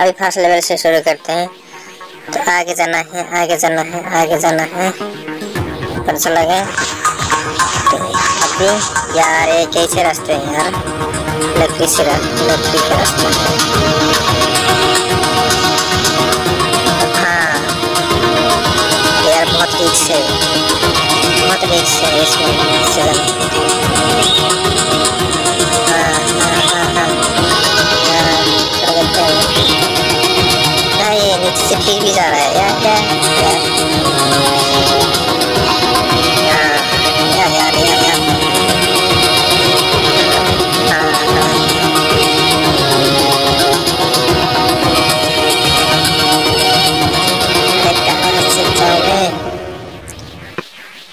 अभी first level से शुरू करते हैं। तो आगे जाना है, आगे जाना है, आगे जाना है। पर चला गया। तो अभी यार, ये कैसे रास्ते हैं यार? लकड़ी से लकड़ी के रास्ते। हाँ। यार बहुत रिक्स है। बहुत रिक्स है इसमें फिर भी जा रहा है यार क्या यार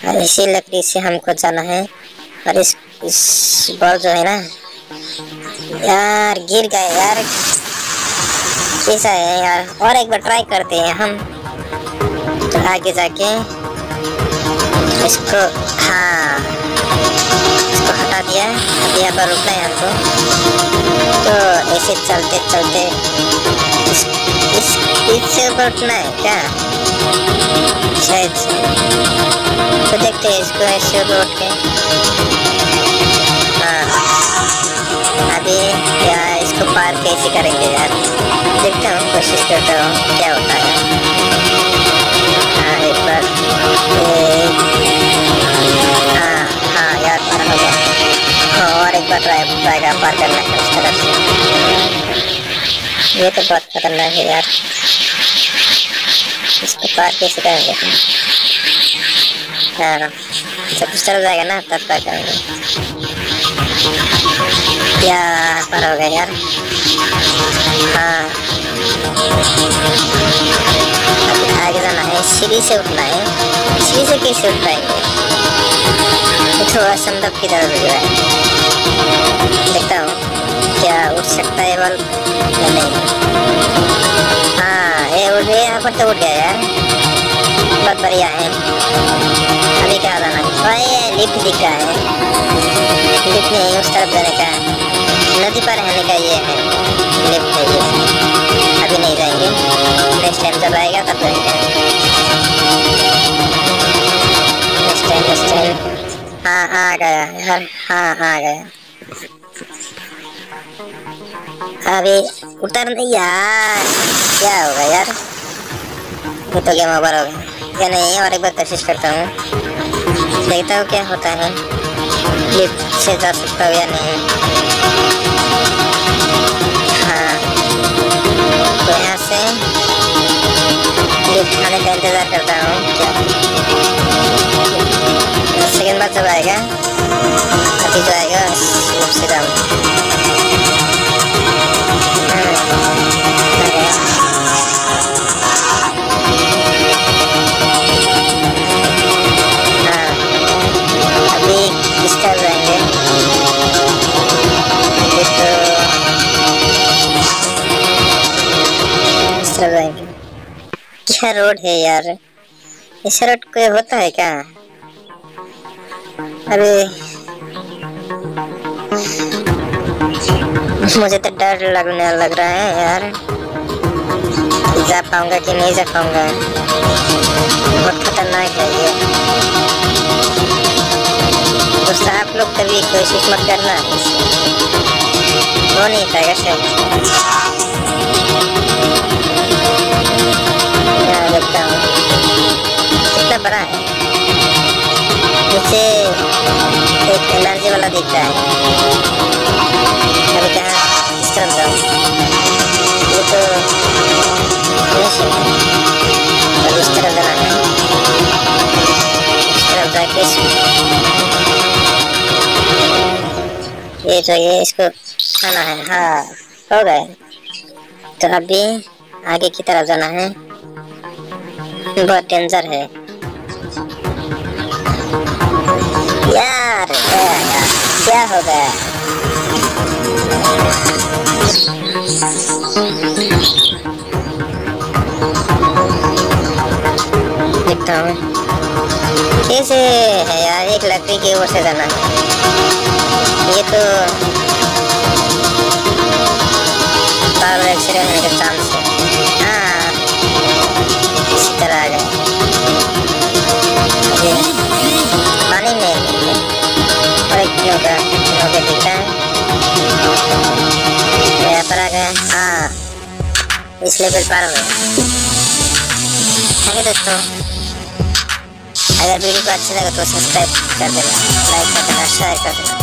और इसी लकड़ी से हमको जाना है। और इस इस बॉल जो है ना, यार गिर गए यार। कैसा है यार। और एक बार ट्राई करते हैं हम। आगे जाके। इसको हाँ। इसको हटा दिया यहाँ पर रुकना है हमको। तो ऐसे चलते चलते इस इस से ऊपर उठना है क्या? शायद तो देखते हैं इसको ऐसे ऊपर उठ के। हाँ। अभी यार इसको पार कैसे करेंगे यार? देखता हूँ कोशिश करता हूँ क्या होता है हाँ एक बार एक हाँ हाँ यार पार हो गया हाँ, और एक बार ट्राई ट्राई का पार करना है उस तरफ़ से ये तो बहुत खतरनाक है हाँ हो गया हाँ आगे जाना है, सीढ़ी से उठना है। सीढ़ी से कैसे उठ पाएँगे? थोड़ा संदर्भ की तरह लग है। देखता हूँ, क्या उठ सकता है बल या नहीं। हाँ ये उठ गया यहाँ पर तो उठ गया यार। बहुत बढ़िया है। अभी क्या जाना है? और ये लिफ्ट दिख रहा है। लिफ्ट नहीं, उस तरफ़ जाने का नदी पर रहने का ये है। है अभी नहीं जाएँगे नेक्स्ट टाइम जब आएगा तब जाएँगे नेक्स्ट टाइम नेक्स्ट टाइम हाँ आ गया यार हाँ आ गया अभी उतर नहीं यार क्या होगा यार ये तो गेम ओवर हो गया या नहीं और एक बार कोशिश करता हूँ देखता हूँ क्या होता है लिफ्ट से जा सकता हूँ या नहीं से आने का इंतज़ार करता हूँ सेकेंड बाद जब आएगा अभी जो आएगा लिफ्ट क्या रोड है यार। इस रोड कोई होता है क्या? अरे। मुझे तो डर लगने लग रहा है यार। जा पाऊँगा कि नहीं जा पाऊँगा? बहुत खतरनाक है ये। दोस्त, आप लोग कभी कोशिश मत करना। हो नहीं पाएगा शायद। देखता हूँ कितना बड़ा है? नीचे एक एनर्जी वाला दिख रहा है। अभी कहाँ इस तरफ़ जाऊँ ये तो और इस तरफ़ जाना है। इस तरफ़ जाके ये जो ये इसको खाना है। हाँ हो गए। तो अभी आगे की तरफ़ जाना है। बहुत डेंजर है। यार, क्या हो गया? देखता हूँ। कैसे है यार, एक लकड़ी की ओर से जाना। है इस लेवल बार हो गए थैंक यू दोस्तों। अगर वीडियो को अच्छा लगा तो सब्सक्राइब कर देना लाइक कर देना शेयर कर देना।